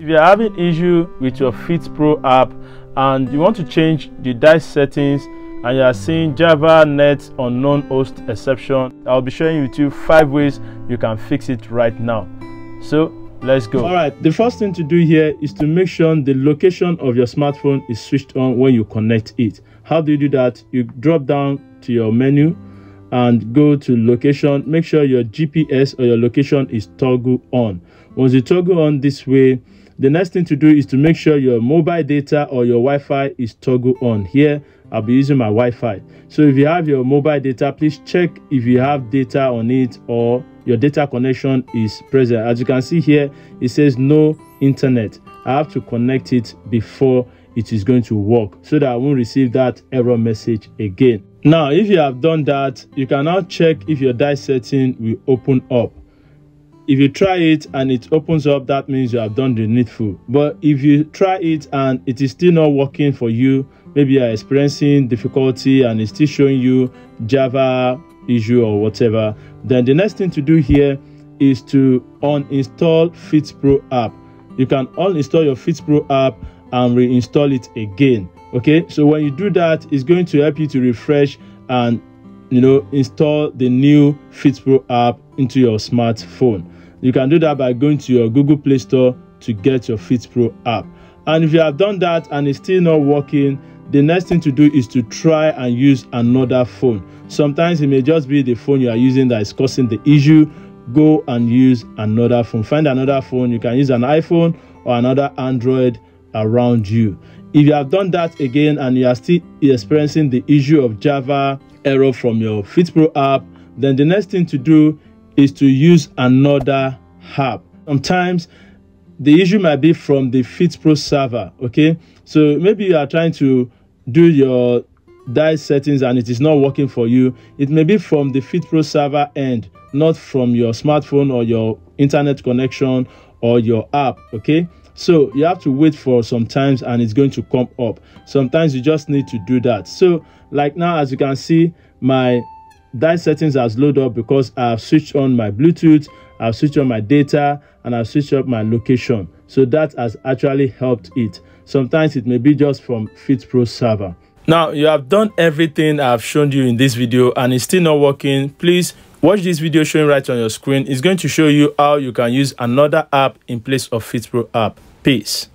If you're having issue with your Fit Pro app and you want to change the dial settings and you are seeing Java Net unknown host exception, I'll be showing you two five ways you can fix it right now. So let's go. All right, the first thing to do here is to make sure the location of your smartphone is switched on when you connect it. How do you do that? You drop down to your menu and go to location. Make sure your GPS or your location is toggle on. Once you toggle on this way, the next thing to do is to make sure your mobile data or your Wi-Fi is toggle on. Here, I'll be using my Wi-Fi. So if you have your mobile data, please check if you have data on it or your data connection is present. As you can see here, it says no internet. I have to connect it before it is going to work so that I won't receive that error message again. Now, if you have done that, you can now check if your dial setting will open up if you try it and it opens up that means you have done the needful. But if you try it and it is still not working for you maybe you're experiencing difficulty and it's still showing you java issue or whatever then the next thing to do here is to uninstall fit pro app. You can uninstall your fit pro app and reinstall it again okay? So when you do that it's going to help you to refresh and you know install the new fitpro app into your smartphone you can do that by going to your Google Play Store to get your fitpro app. And if you have done that and it's still not working, the next thing to do is to try and use another phone. Sometimes it may just be the phone you are using that is causing the issue. Go and use another phone. Find another phone. You can use an iPhone or another Android around you. If you have done that again and you are still experiencing the issue of Java error from your Fitpro app, then the next thing to do is to use another app. Sometimes the issue might be from the FitPro server, okay? So maybe you are trying to do your dial settings and it is not working for you. It may be from the FitPro server end, not from your smartphone or your internet connection or your app, okay? So you have to wait for some times and it's going to come up. Sometimes you just need to do that. So like now, as you can see, my dial settings has loaded up because I've switched on my Bluetooth, I've switched on my data, and I've switched up my location. So that has actually helped it. Sometimes it may be just from FitPro server. Now you have done everything I've shown you in this video and it's still not working. Please watch this video showing right on your screen. It's going to show you how you can use another app in place of FitPro app. Peace.